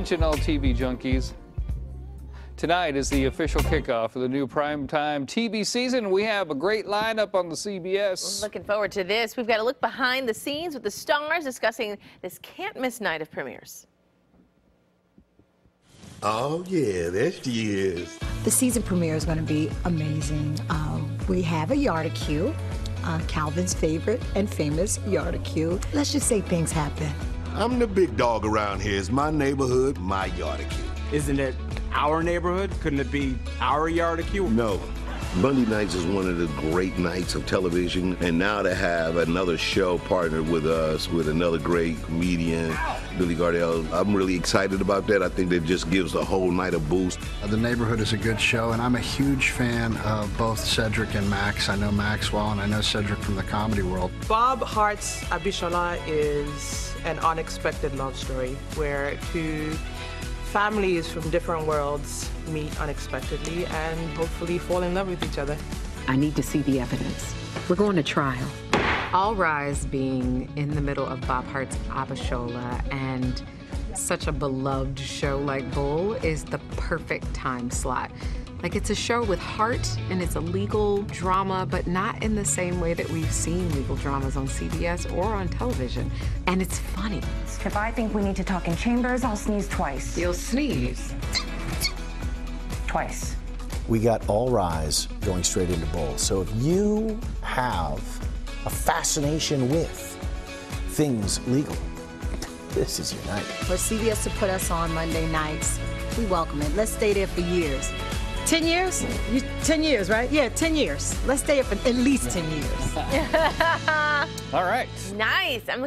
Attention, all TV junkies. Tonight is the official kickoff of the new primetime TV season. We have a great lineup on the CBS. Looking forward to this. We've got a look behind the scenes with the stars discussing this can't miss night of premieres. Oh, yeah, there she is. The season premiere is going to be amazing. Uh, we have a Yardicue, uh, Calvin's favorite and famous Yardicue. Let's just say things happen. I'm the big dog around here. It's my neighborhood, my Yardicue. Isn't it our neighborhood? Couldn't it be our Yardicue? No. Monday nights is one of the great nights of television, and now to have another show partnered with us with another great comedian, Billy Gardell, I'm really excited about that. I think that just gives the whole night a boost. The Neighborhood is a good show, and I'm a huge fan of both Cedric and Max. I know Max well, and I know Cedric from the comedy world. Bob Hearts Abishola is an unexpected love story where two families from different worlds meet unexpectedly and hopefully fall in love with each other. I need to see the evidence. We're going to trial. All Rise being in the middle of Bob Hearts Abishola and such a beloved show like Bull is the perfect time slot. Like it's a show with heart and it's a legal drama, but not in the same way that we've seen legal dramas on CBS or on television. And it's funny. If I think we need to talk in chambers, I'll sneeze twice. You'll sneeze. Twice. We got All Rise going straight into Bull. So if you have a fascination with things legal, this is your night. For CBS to put us on Monday nights, we welcome it. Let's stay there for years. 10 years? You, 10 years, right? Yeah, 10 years. Let's stay up for at least 10 years. All right. Nice. I'm